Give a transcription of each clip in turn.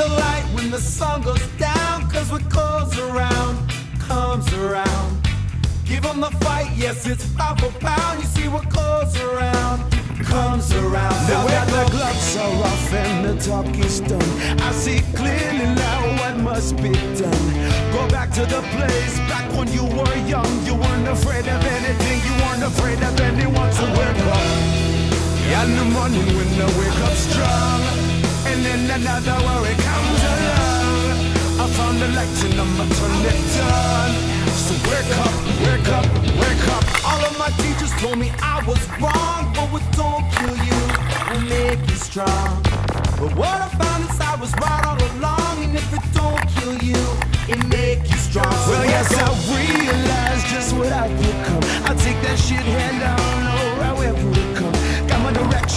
the light when the sun goes down. Cause what goes around comes around. Give them the fight, yes, it's pound for pound. You see what goes around comes around. Now where the gloves are off and the talk is done. I see clearly now what must be done. Go back to the place back when you were young. You weren't afraid of anything, you weren't afraid of anyone. So wake up. Yeah, in the morning when I wake up strong. And then another worry comes along. I found the light and I'ma turn it on. So wake up, wake up, wake up. All of my teachers told me I was wrong, but what don't kill you will make you strong. But what I found inside was right all along, and if it don't kill you, it make you strong. So Well, yes, I up. realize just what I've become. I take that shit head on,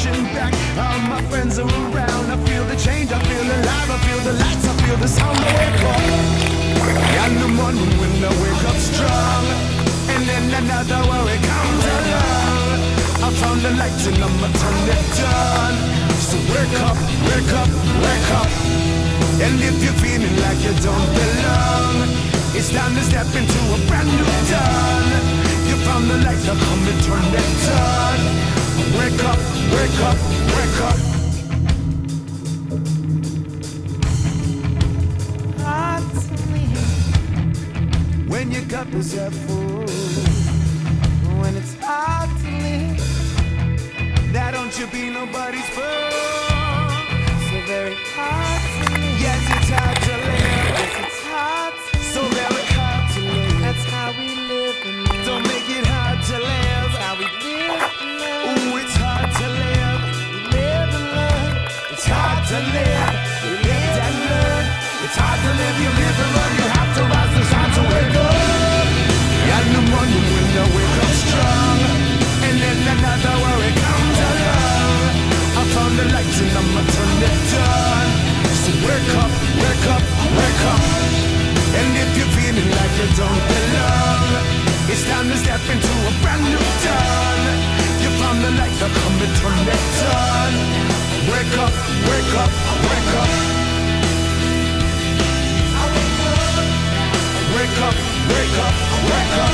direction back, all my friends are around. I feel the change, I feel alive, I feel the lights, I feel the sound. I wake up. In the morning when I wake up strong, and then another worry comes along. I found the light and I'ma turn it on. So wake up, wake up, wake up. And if you're feeling like you don't belong, When your cup is half full, when it's hard to now don't you be nobody's fool. So very hard wake up, wake up.